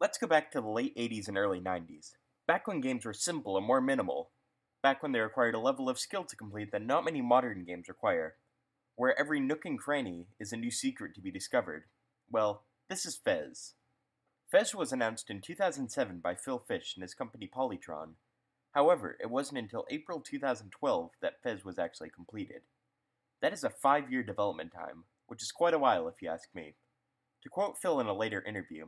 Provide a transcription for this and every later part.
Let's go back to the late 80s and early 90s. Back when games were simple and more minimal. Back when they required a level of skill to complete that not many modern games require. Where every nook and cranny is a new secret to be discovered. Well, this is Fez. Fez was announced in 2007 by Phil Fish and his company Polytron. However, it wasn't until April 2012 that Fez was actually completed. That is a five year development time, which is quite a while if you ask me. To quote Phil in a later interview,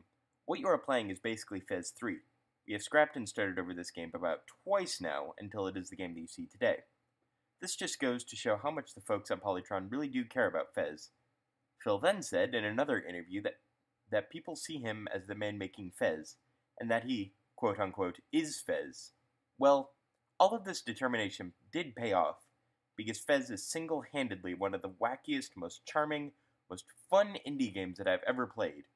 what you are playing is basically Fez 3. We have scrapped and started over this game about twice now until it is the game that you see today. This just goes to show how much the folks at Polytron really do care about Fez. Phil then said in another interview that, that people see him as the man making Fez, and that he, quote unquote, is Fez. Well, all of this determination did pay off, because Fez is single handedly one of the wackiest, most charming, most fun indie games that I've ever played.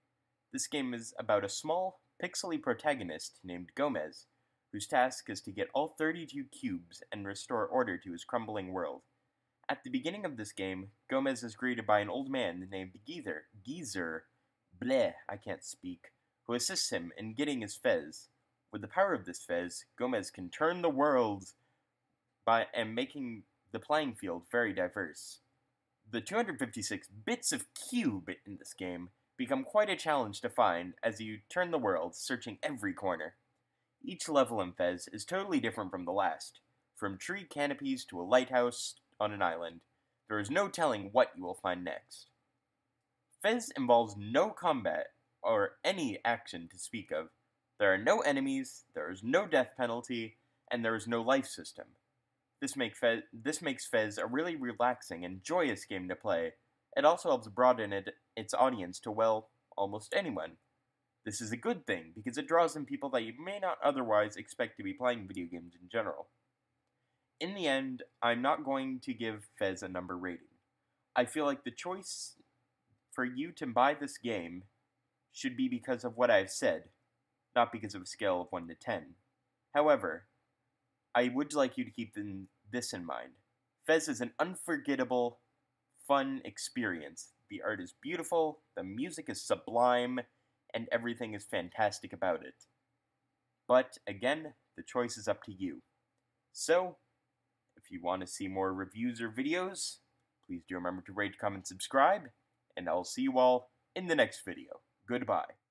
This game is about a small, pixely protagonist named Gomez, whose task is to get all 32 cubes and restore order to his crumbling world. At the beginning of this game, Gomez is greeted by an old man named Geezer, Geezer, bleh, I can't speak, who assists him in getting his fez. With the power of this fez, Gomez can turn the world by and making the playing field very diverse. The 256 bits of cube in this game become quite a challenge to find as you turn the world, searching every corner. Each level in Fez is totally different from the last, from tree canopies to a lighthouse on an island. There is no telling what you will find next. Fez involves no combat or any action to speak of. There are no enemies, there is no death penalty, and there is no life system. This, make Fez, this makes Fez a really relaxing and joyous game to play. It also helps broaden it, its audience to, well, almost anyone. This is a good thing, because it draws in people that you may not otherwise expect to be playing video games in general. In the end, I'm not going to give Fez a number rating. I feel like the choice for you to buy this game should be because of what I've said, not because of a scale of 1 to 10. However, I would like you to keep this in mind. Fez is an unforgettable, fun experience. The art is beautiful, the music is sublime, and everything is fantastic about it. But again, the choice is up to you. So, if you want to see more reviews or videos, please do remember to rate, comment, subscribe, and I'll see you all in the next video. Goodbye.